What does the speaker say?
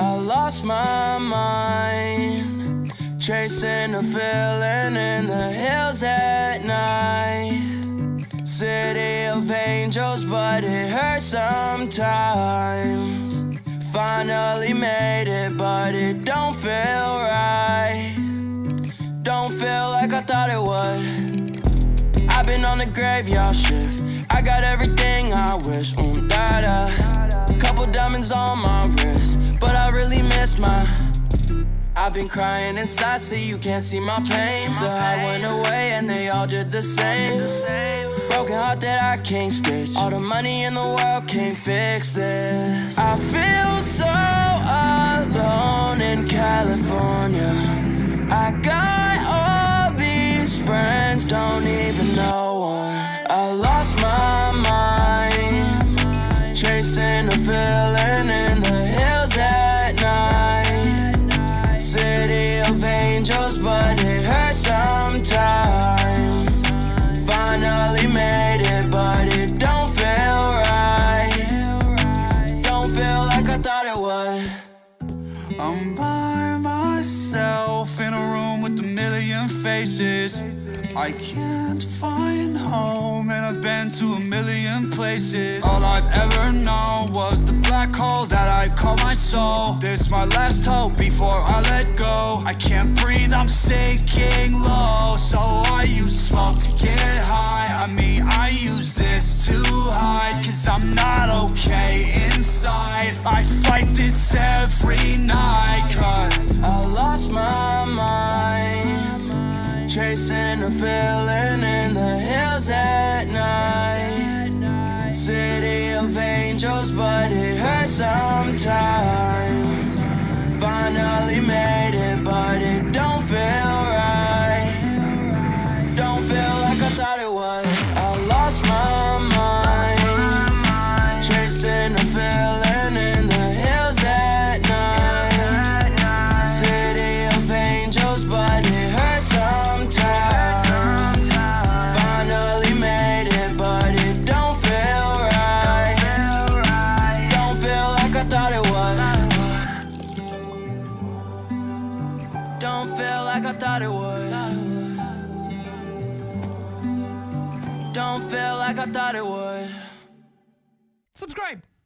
lost my mind. Chasing a feeling in the hills at night. City of angels, but it hurts sometimes. Finally made it, but it don't feel right. Don't feel like I thought it would. I've been on the graveyard shift. I got everything I wish. Um, da da. Couple diamonds on my I miss my. I've been crying inside, so you can't see my pain. The high went away, and they all did the same. Broken heart that I can't stitch. All the money in the world can't fix this. I feel so alone in California. I got all these friends, don't even know one. I lost my I'm by myself in a room with a million faces. I can't find home, and I've been to a million places. All I've ever known was the black hole that I call my soul. This my last hope before I let go. I can't breathe, I'm sinking low. So I use smoke to get high. I mean, I use this to hide, cause I'm not okay inside. I fight this every night, cause I lost my mind, chasing a feeling in the hills at night. City of angels, but it hurts sometimes. Don't feel like I thought it would. Don't feel like I thought it would. Subscribe.